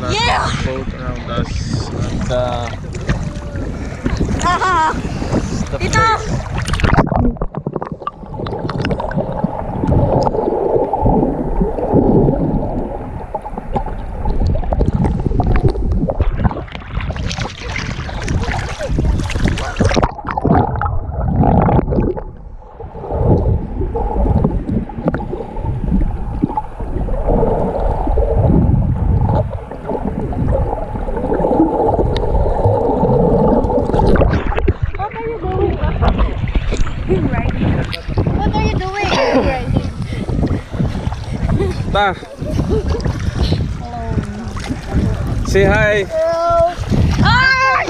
lot yeah. boat around us. And, uh, uh -huh. the place. What are you doing? Ta. Say hi. Hello. Hi!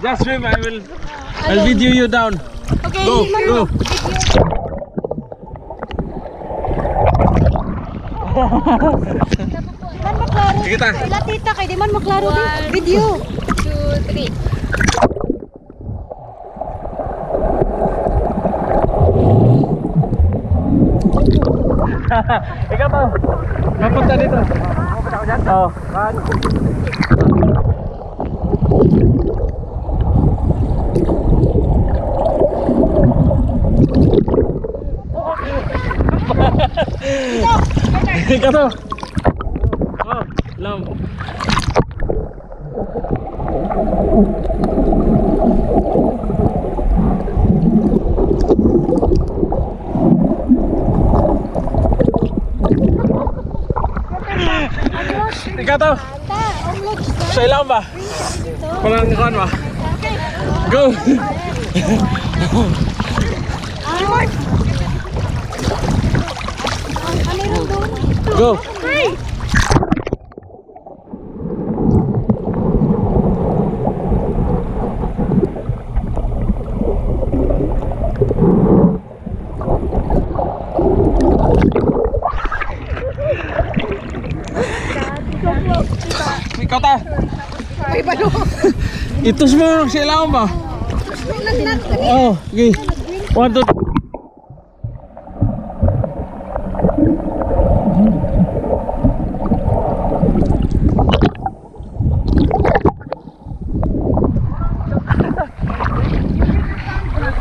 Just swim. I will. I'll video you down. Okay, Go, go. Iman maklaro. Sige ta. Wala tita kay di man maklaro din. Video. two, three. Ikaw to. Papunta dito. Oh. Ikaw to. Oh, lam. Ikaw to. Sa. Ilang ba? Parang kuhan ba? Go! Doon? Go! Ikaw ta. Ay, balo. Itus mo ilang ba? Oh, okay. One, two,